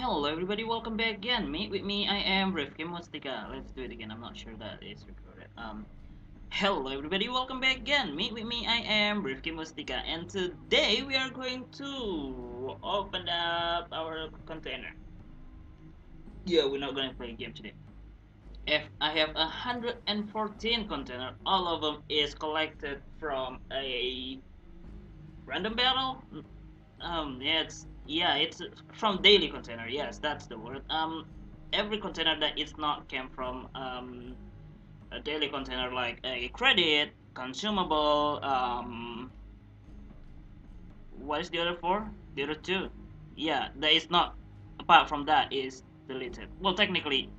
Hello everybody, welcome back again. Meet with me, I am Rifkin Mustika. Let's do it again, I'm not sure that is recorded. Um, hello everybody, welcome back again. Meet with me, I am Rifkin Mustika. And today we are going to open up our container. Yeah, we're not gonna play a game today. If I have 114 container, all of them is collected from a random battle. Um, yeah, it's yeah it's from daily container yes that's the word. Um every container that is not came from um a daily container like a credit consumable um what is the other four? The other two? Yeah that is not apart from that is deleted. Well technically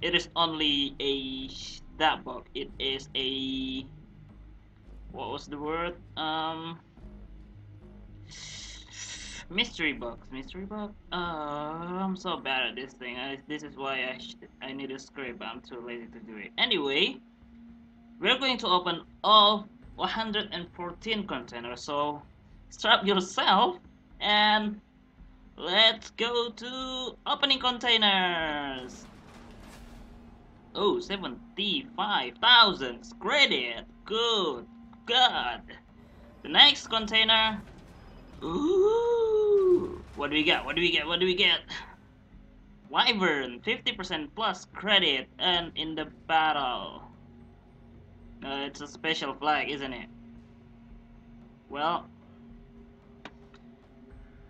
it is only a that book it is a what was the word? Um mystery box mystery box uh i'm so bad at this thing. I, this is why i i need a script i'm too lazy to do it. Anyway we're going to open all 114 containers so strap yourself and let's go to opening containers. Oh 75,000 credit. Good. God. The next container. Ooh! What do we get? What do we get? What do we get? Wyvern, 50% plus credit and in the battle. Uh, it's a special flag, isn't it? Well,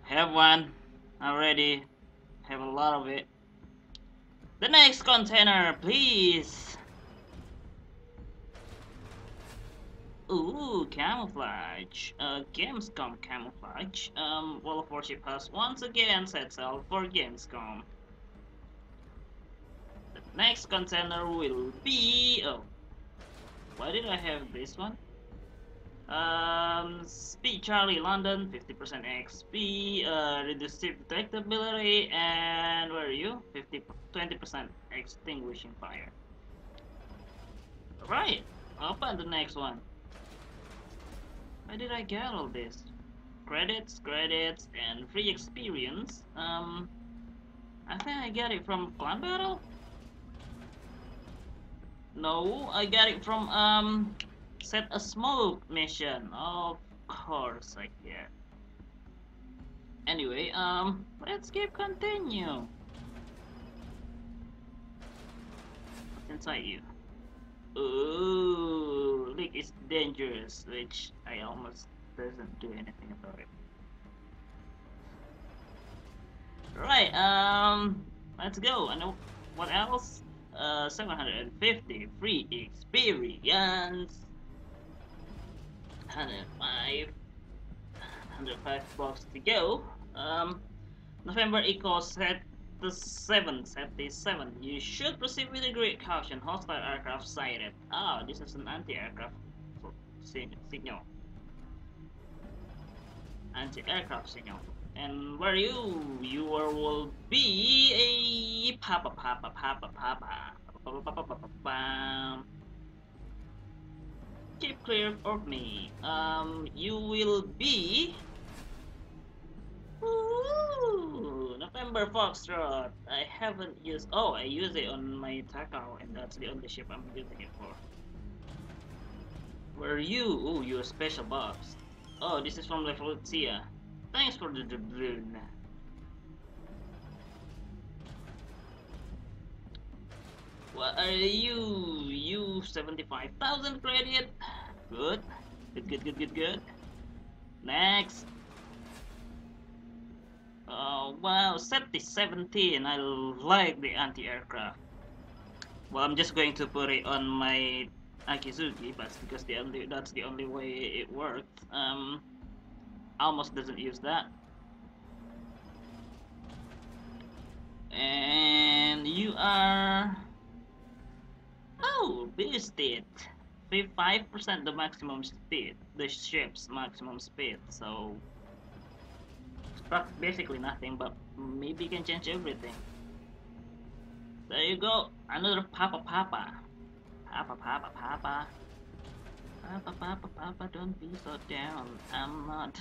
have one already. Have a lot of it. The next container, please. Ooh, camouflage. Uh, Gamescom camouflage. Um, World of Warships has once again set sail for Gamescom. The next container will be... Oh. Why did I have this one? Um, Speed Charlie London, 50% XP, uh, reduced detectability, and where are you? 50, 20% extinguishing fire. Right, open the next one. Where did I get all this? Credits, credits, and free experience. Um, I think I get it from Clan Battle? No, I got it from, um, set a smoke mission. Of course I get. Anyway, um, let's keep continue. What's inside you? Ooh, leak is dangerous, which I almost doesn't do anything about it. Right, um, let's go. And what else? Uh, 750 free experience. 105, 105 bucks to go. Um, November equals set the 7th, you should proceed with a great caution. Hostile aircraft sighted. Ah, oh, this is an anti-aircraft signal. Anti-aircraft signal. And where you, you will be a papa papa papa papa. Keep clear of me. Um, you will be. Ooh. November Foxtrot. I haven't used. Oh, I use it on my Takao, and that's the only ship I'm using it for. Where are you? Oh, you're special box. Oh, this is from Lefoltia. Thanks for the doubloon. What are you? You 75,000 credit. Good. Good, good, good, good, good. Next. Oh, wow, set the 17. I like the anti-aircraft. Well, I'm just going to put it on my Akizuki, but because the only that's the only way it worked. Um, almost doesn't use that. And you are... Oh, boosted. 5% the maximum speed, the ship's maximum speed, so basically nothing, but maybe you can change everything. There you go, another Papa Papa. Papa Papa Papa. Papa Papa Papa, don't be so down. I'm not.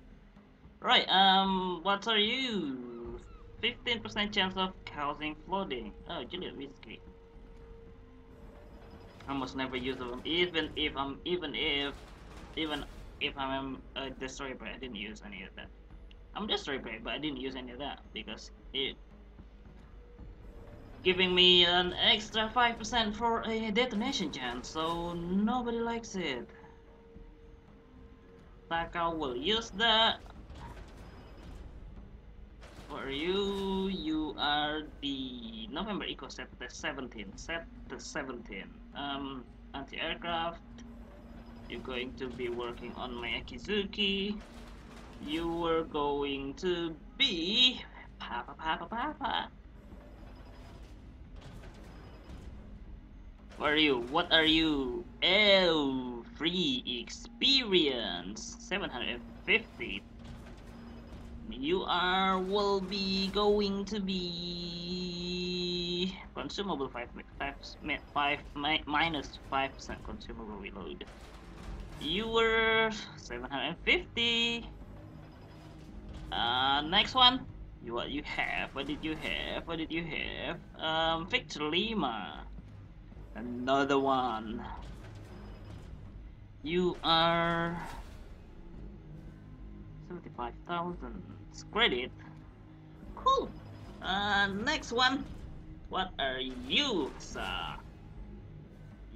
right, um, what are you? 15% chance of causing flooding. Oh, Juliet whiskey. Almost never use them, even if I'm, even if, even if I'm a destroyer, but I didn't use any of that. I'm destroyer, but I didn't use any of that because it giving me an extra 5% for a detonation chance, so nobody likes it. Taka will use that. For you, you are the November Echo set the 17, set the 17. Um, anti-aircraft. You're going to be working on my Akizuki. You were going to be Papa Papa Papa. What are you? What are you? Oh, free experience. 750. You are will be going to be consumable 5 5, 5 minus 5% consumable reload. You were 750. Uh, next one. You what you have? What did you have? What did you have? Um, Victor Lima. Another one. You are 75,000 credit. Cool. Uh, next one. What are you, sir?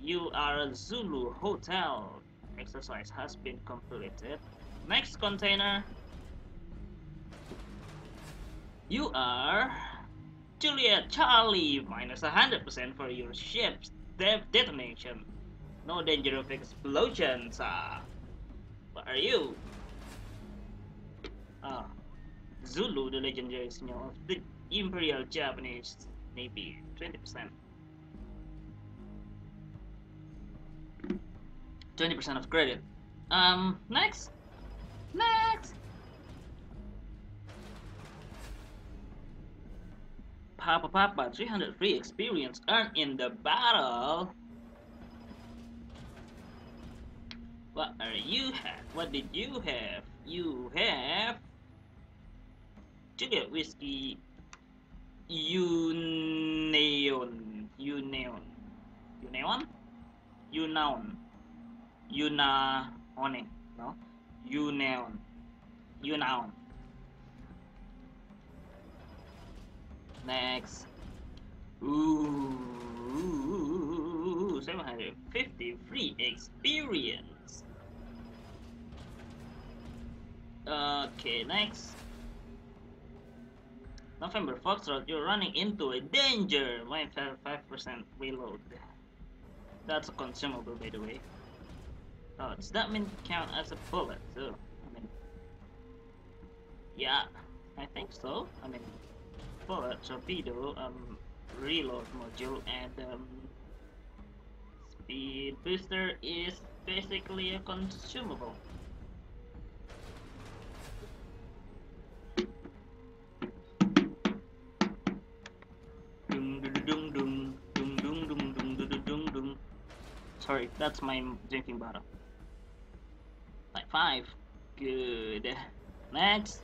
You are a Zulu Hotel. Exercise has been completed. Next container. You are Juliet Charlie minus 100% for your ship's de detonation. No danger of explosions. Uh, what are you? Ah, Zulu, the legendary signal of the Imperial Japanese Navy. 20%. 20% of credit. Um, next. Next. Papa Papa 300 free experience earned in the battle. What are you have? What did you have? You have Juliet whiskey. Uneon Uneon Uneon Unaon Unaone no? Uneon Unaon Next. Ooh, 750 free experience. Okay, next. November Foxtrot, you're running into a danger. 5% reload. That's a consumable, by the way. Oh, does that mean count as a bullet too? I mean, yeah, I think so. I mean, bullet, torpedo, um, reload module, and um, speed booster is basically a consumable. Sorry, that's my drinking bottle. Like five. Good. Next.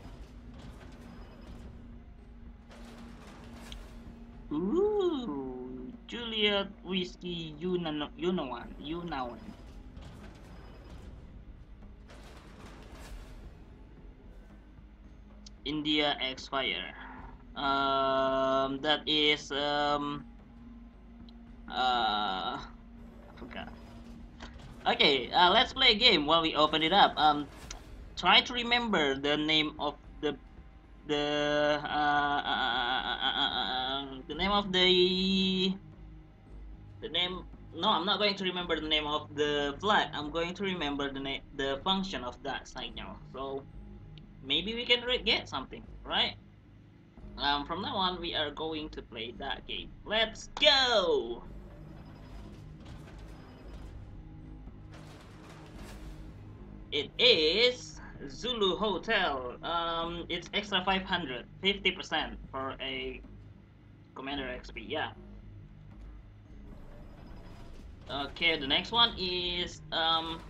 Juliet whiskey Yunan Yunawan Yunawan. India Expire. Um, that is um. Uh, I forgot. Okay, uh, let's play a game while we open it up. Um, try to remember the name of the the uh, uh, the name of the the name no i'm not going to remember the name of the flag. I'm going to remember the name the function of that signal so maybe we can get something right? Um, from now on we are going to play that game. Let's go! It is Zulu Hotel. Um, it's extra 500, 50% for a Commander XP, yeah. Okay, the next one is, um,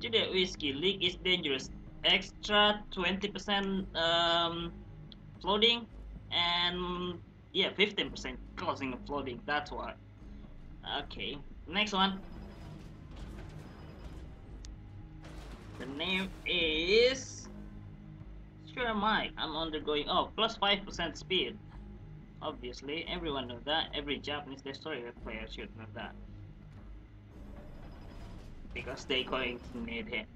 Juliet Whiskey, leak is dangerous. extra 20% um, floating and yeah 15% causing of flooding. that's why. okay next one the name is Sierra Mike I'm undergoing oh plus 5% speed obviously everyone knows that every Japanese destroyer player should know that because they going to need it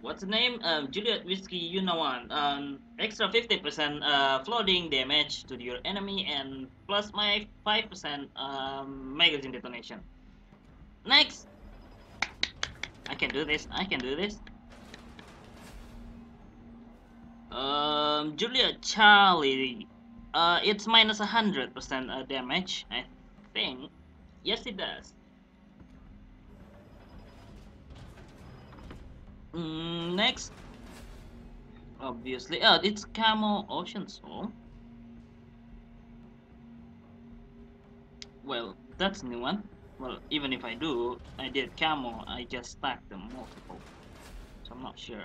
what's the name? Um, Juliet Whiskey Unaone. Um, extra 50% uh, floating damage to your enemy and plus my 5% um, magazine detonation. Next! I can do this, I can do this. Um, Juliet Charlie. Uh, it's minus 100% uh, damage, I think. Yes, it does. Mm, next, obviously, oh, it's Camo Ocean Soul. Well, that's new one. Well, even if I do, I did Camo, I just stacked them multiple. So I'm not sure.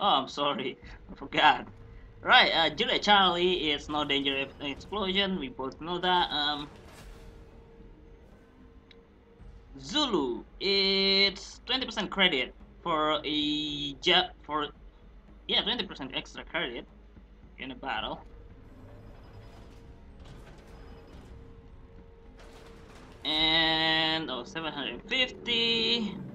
Oh, I'm sorry, I forgot. Right, uh, Juliet Charlie is no danger of explosion, we both know that. Um, Zulu, it's 20% credit for a jet for yeah 20% extra credit in a battle and oh 750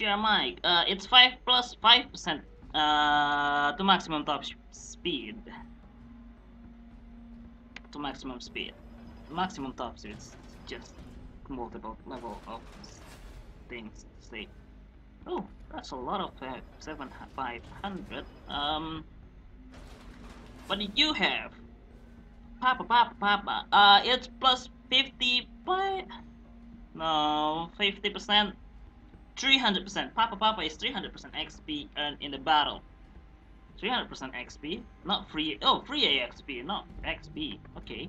Mike. Uh, it's 5 plus 5% uh, to maximum top speed. To maximum speed maximum top speed it's just multiple level of things say oh that's a lot of uh, 7 500 um what did you have papa papa papa uh it's plus 50 but no 50 percent 300 percent papa papa is 300 percent xp earned in the battle 300 percent xp not free oh free axp not xp okay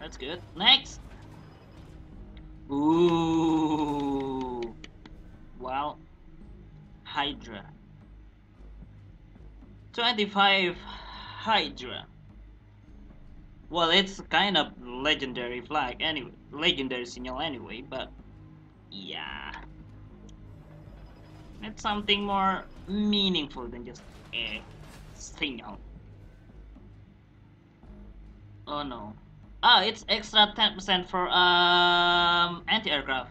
that's good. Next! Ooh. Well, Hydra. 25 Hydra. Well, it's kind of legendary flag anyway, legendary signal anyway, but yeah. It's something more meaningful than just a signal. Oh no. Oh, it's extra 10% for um, anti-aircraft.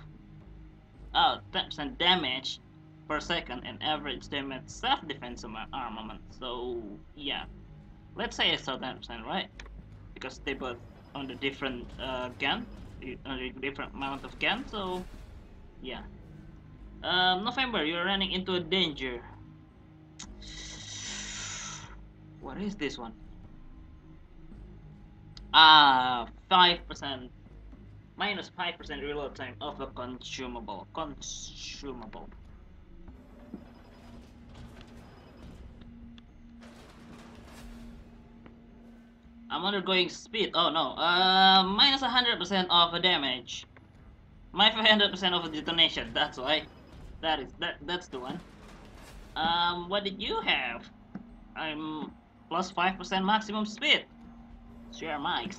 Oh, 10% damage per second and average damage self-defense armament. So, yeah. Let's say extra 10%, right? Because they both on the different uh, gun, on a different amount of gun, so, yeah. Um, November, you're running into a danger. What is this one? Ah, 5%, minus 5% reload time of a consumable. Consumable. I'm undergoing speed. Oh no. Uh, minus 100% of damage. My 500% of detonation. That's why. That is that. That's the one. Um, what did you have? I'm plus 5% maximum speed. Share mics.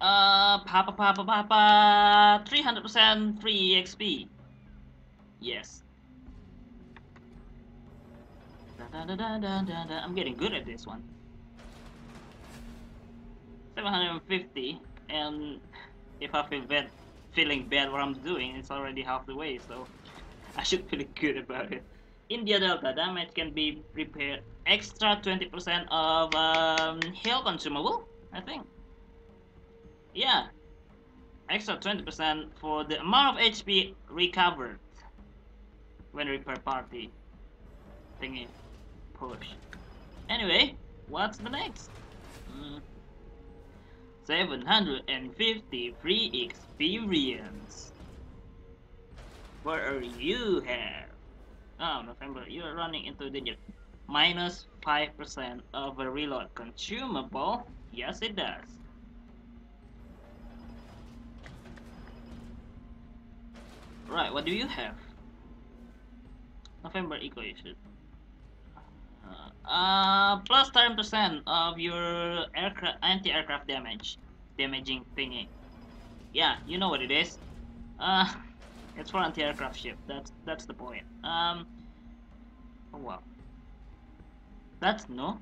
Uh, papa, papa, papa, 300% free XP. Yes. Da, da, da. I'm getting good at this one. 750, and if I feel bad, feeling bad what I'm doing, it's already half the way, so I should feel good about it. India Delta damage can be prepared extra 20% of um, heal consumable, I think. Yeah, extra 20% for the amount of HP recovered when repair party thingy push. Anyway, what's the next? Mm. 750 free experience. What are you have? Oh, November, you are running into danger. minus 5% of a reload consumable. Yes, it does. Right, what do you have? November issue. Uh, plus 10% of your aircraft anti-aircraft damage, damaging thingy. Yeah, you know what it is. Uh, it's for anti-aircraft ship. That's that's the point. Um, oh wow. That's no.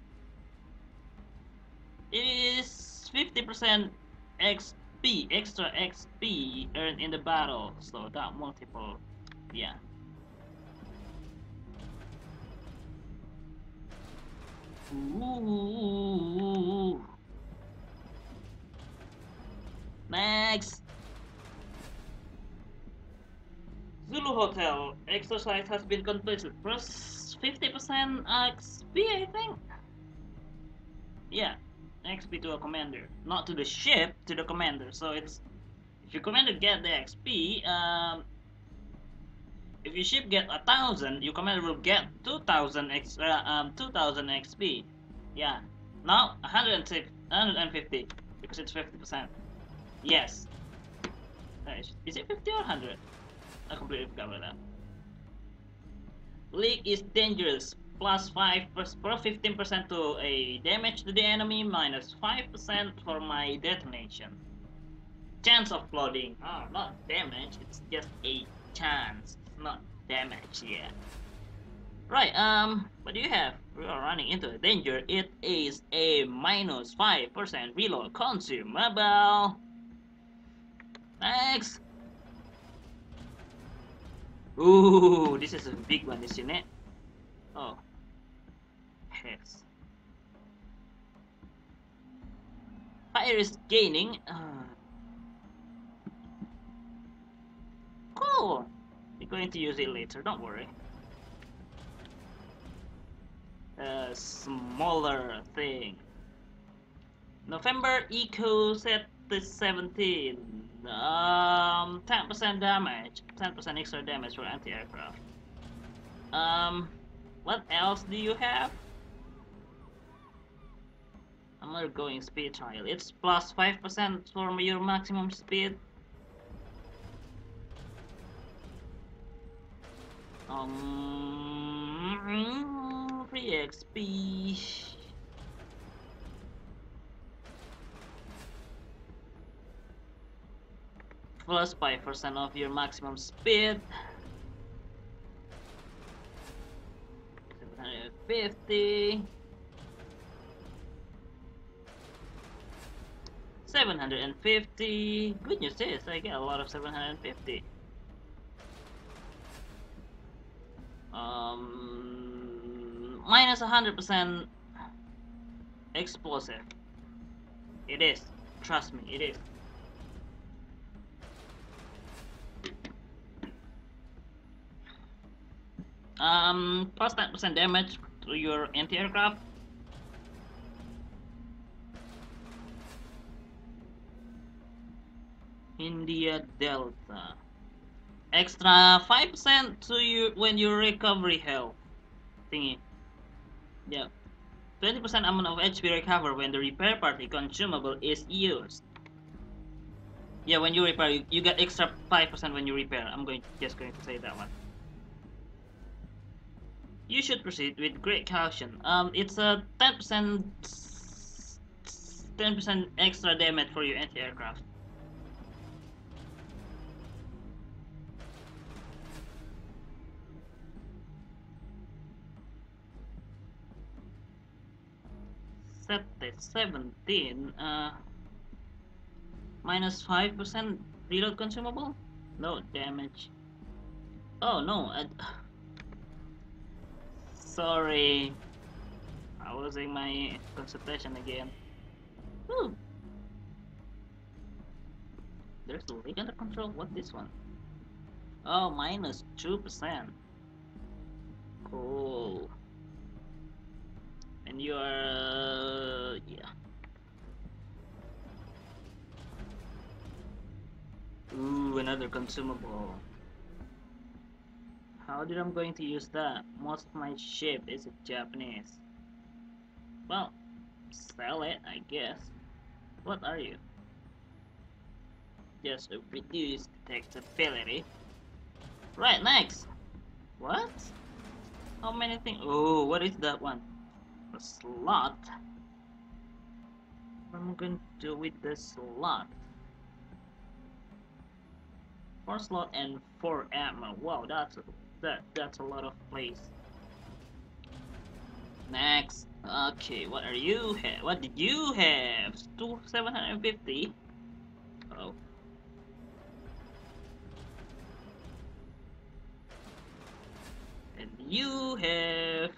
It is 50% XP, extra XP earned in the battle. So that multiple, yeah. Ooh. Next. Zulu Hotel exercise has been completed. Plus 50% XP, I think. Yeah, XP to a commander, not to the ship, to the commander. So it's if your commander get the XP, um, if your ship get a thousand, your commander will get two thousand extra, um, two thousand XP. Yeah, now 106, 150 because it's 50 percent. Yes. Is it 50 or 100? I completely forgot about that. Leak is dangerous. Plus 5 per 15% to a damage to the enemy, minus 5% for my detonation. Chance of flooding. Oh, not damage, it's just a chance. Not damage yet. Right, um, what do you have? We are running into a danger. It is a minus 5% reload consumable. Next. Ooh, this is a big one, isn't it? Oh. Yes. Fire is gaining. Uh, cool. Going to use it later, don't worry. A smaller thing. November Echo set the 17. Um, 10% damage. 10% extra damage for anti-aircraft. Um, what else do you have? I'm undergoing speed trial. It's plus 5% for your maximum speed. Um, free XP. plus 5% of your maximum speed. 750 750 good news is I get a lot of 750 um minus 100% explosive it is trust me it is Um, plus 10% damage to your anti-aircraft. India Delta. Extra 5% to you when you recovery health. Thingy. Yeah. 20% amount of HP recover when the repair party consumable is used. Yeah, when you repair, you, you get extra 5% when you repair. I'm going just going to say that one you should proceed with great caution. Um, it's a 10% 10% extra damage for your anti-aircraft. The 17, uh, minus 5% reload consumable? No damage. Oh no, I, sorry. I was in my concentration again. Whew. There's a leak under control? What this one? Oh, minus 2%. Cool. And you are... Uh, yeah. Ooh, another consumable. How did I'm going to use that? Most of my ship is Japanese. Well, sell it, I guess. What are you? Just a reduced detectability. Right, next! What? How many things? Oh, what is that one? A slot? What am I going to do with the slot? Four slot and four ammo. Wow, that's a, that that's a lot of place. Next. Okay, what are you have? What did you have? Two seven hundred and fifty. Oh. And you have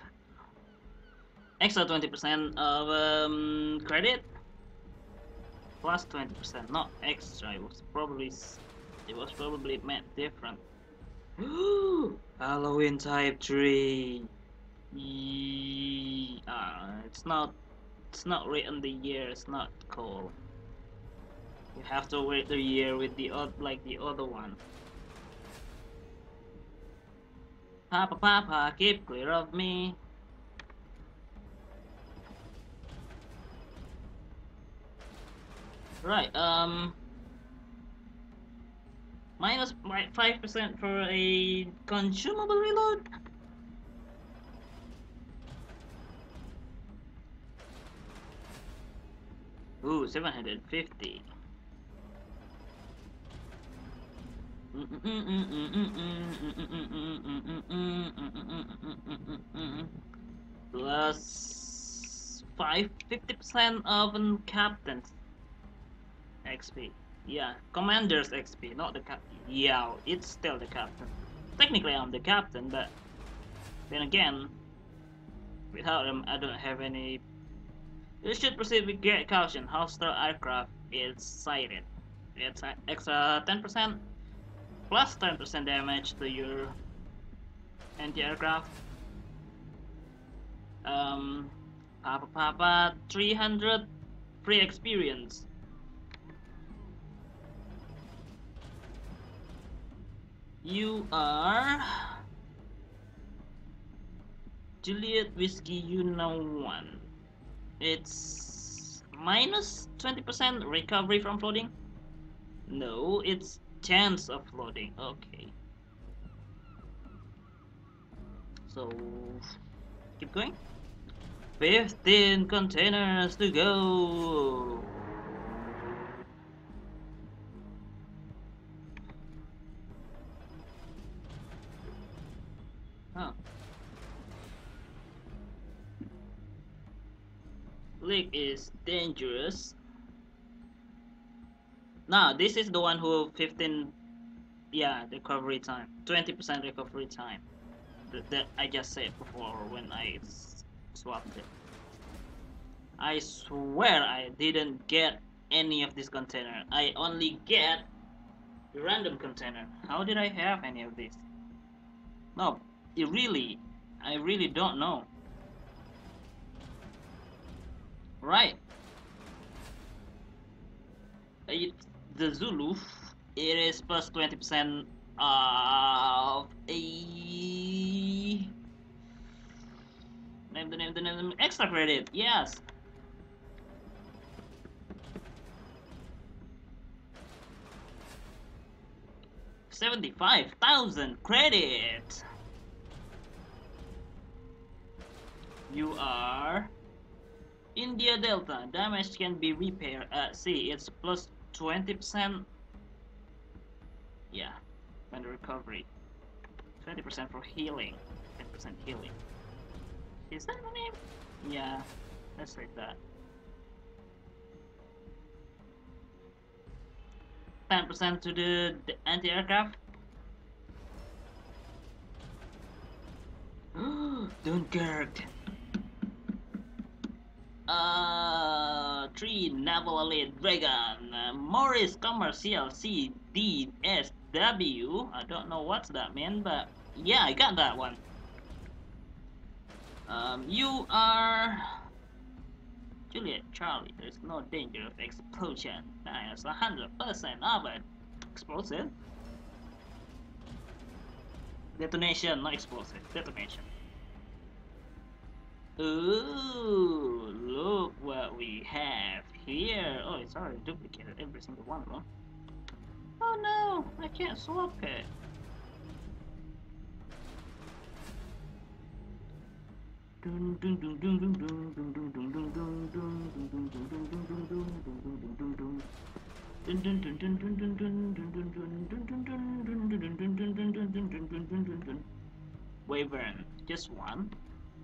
extra twenty percent of um, credit. Plus twenty percent, not extra. It was probably it was probably meant different. Halloween type three. Uh, it's not it's not written the year, it's not cool. You have to wait the year with the odd like the other one. Papa Papa, keep clear of me. Right, um minus 5% for a consumable reload. Ooh, 750. Plus 5, 50% of captain's XP. Yeah, commander's XP, not the captain. Yeah, it's still the captain. Technically, I'm the captain, but then again, without him, I don't have any you should proceed with great caution. Hostile aircraft is sighted. It's extra 10% plus 10% damage to your anti-aircraft. Um, Papa Papa 300 free experience. You are Juliet Whiskey Unaone it's minus 20% recovery from floating? no it's chance of floating. okay so keep going 15 containers to go Leak is dangerous. Now, this is the one who 15, yeah, recovery time, 20% recovery time. That, that I just said before when I swapped it. I swear I didn't get any of this container. I only get the random container. How did I have any of this? No, it really, I really don't know. Right. It's the Zulu. It is plus 20% of a name the name the name extra credit. Yes. Seventy-five thousand credit. You are India Delta, damage can be repaired uh, at sea. It's plus 20%. Yeah, when recovery. 20% for healing. 10% healing. Is that the name? Yeah, let's take that. 10% to the, the anti-aircraft. Dunkirk uh, 3 Naval Elite Dragon, uh, Morris Commercial CDSW. I don't know what that means, but yeah, I got that one. Um, you are Juliet Charlie. There's no danger of explosion. That's 100% of it. Explosive. Detonation, not explosive. Detonation. Ooh, look what we have here. Oh, it's already duplicated, every single one of them. Oh no, I can't swap it. Wyvern, just one?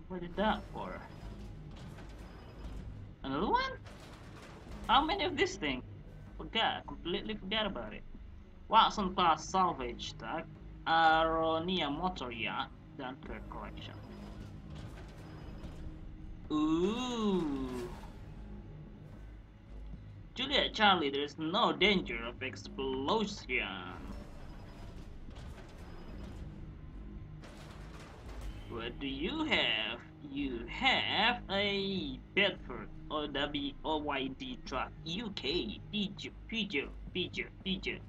What is that for? Another one? How many of this thing? Forgot, completely forgot about it. Watson class salvage tag, Aronia motor yacht, Dunkirk collection. Ooh. Juliet Charlie, there is no danger of explosion. What do you have? You have a Bedford OW OYD truck UK Peugeot Peugeot Peugeot Peugeot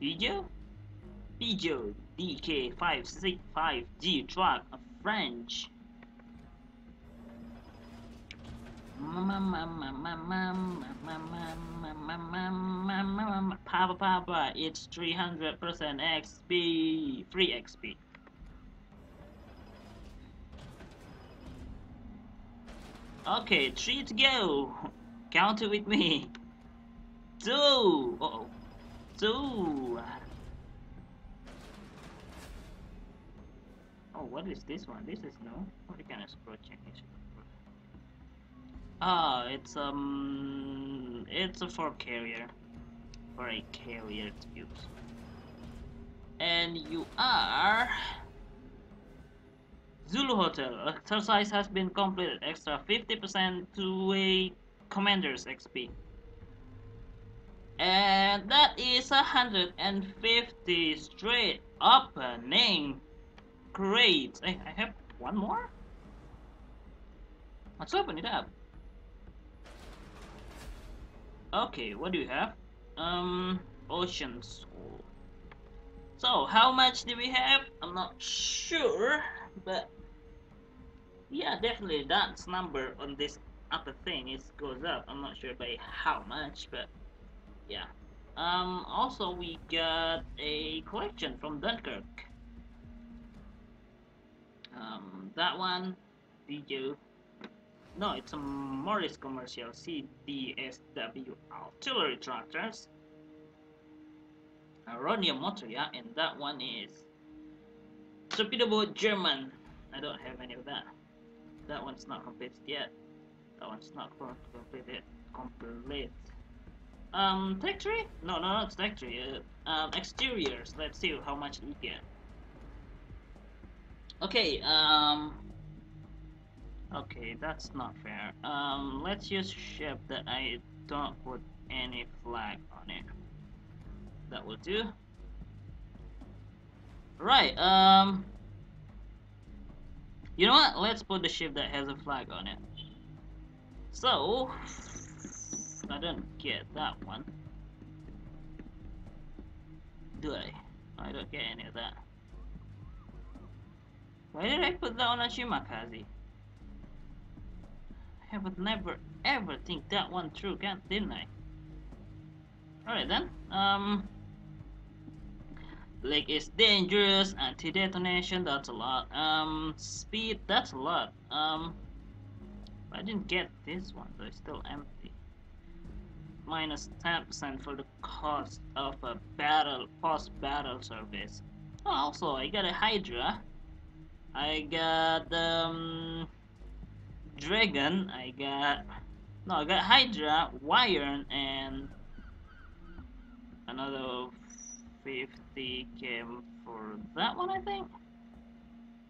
Peugeot Peugeot DK565G truck French Papa Papa, it's 300% XP, free XP. Okay, three to go. Count it with me. Two. Uh oh. Two. Oh, what is this one? This is no. What kind of project is Ah, it's um, it's a for carrier, for a carrier to use. And you are Zulu Hotel. Exercise has been completed. Extra 50% to a commander's XP. And that is 150 straight opening. Great. I, I have one more? Let's open it up. Okay, what do you have? Um, Ocean Soul. So, how much do we have? I'm not sure, but yeah, definitely that's number on this upper thing it goes up. I'm not sure by how much, but yeah. Um, also we got a collection from Dunkirk. Um, that one, video no, it's a Morris Commercial CDSW artillery tractors. Aronia Motoria, and that one is torpedo boat German. I don't have any of that. That one's not completed yet. That one's not completed. Complete. Um, tech tree? No, no, not tech tree. Uh, um, exteriors. Let's see how much we get. Okay, um, Okay, that's not fair. Um, let's use ship that I don't put any flag on it. That will do. Right, um... You know what? Let's put the ship that has a flag on it. So... I don't get that one. Do I? I don't get any of that. Why did I put that on a Shimakaze? I would never ever think that one through, didn't I? Alright then, um... Lake is dangerous, anti-detonation, that's a lot. Um, speed, that's a lot. Um, I didn't get this one, so it's still empty. Minus 10% for the cost of a battle, post-battle service. Oh, also, I got a Hydra. I got, um... Dragon, I got no, I got Hydra, Wyvern, and another 50 came for that one, I think.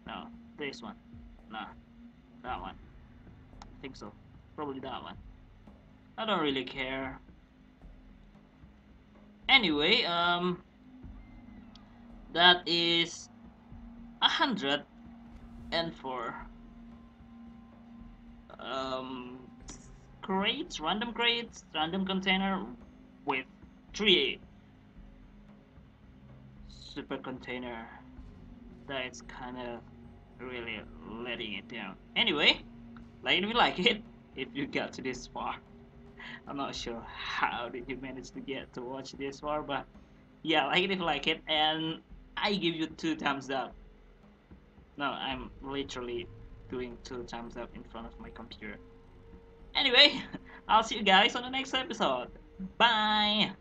No, this one. No, that one. I think so. Probably that one. I don't really care. Anyway, um, that is a hundred and four um, crates, random crates, random container with three super container. that's kind of really letting it down. Anyway, like if you like it, if you got to this far. I'm not sure how did you manage to get to watch this far, but yeah, like it if you like it, and I give you two thumbs up. No, I'm literally doing two thumbs up in front of my computer. Anyway, I'll see you guys on the next episode. Bye!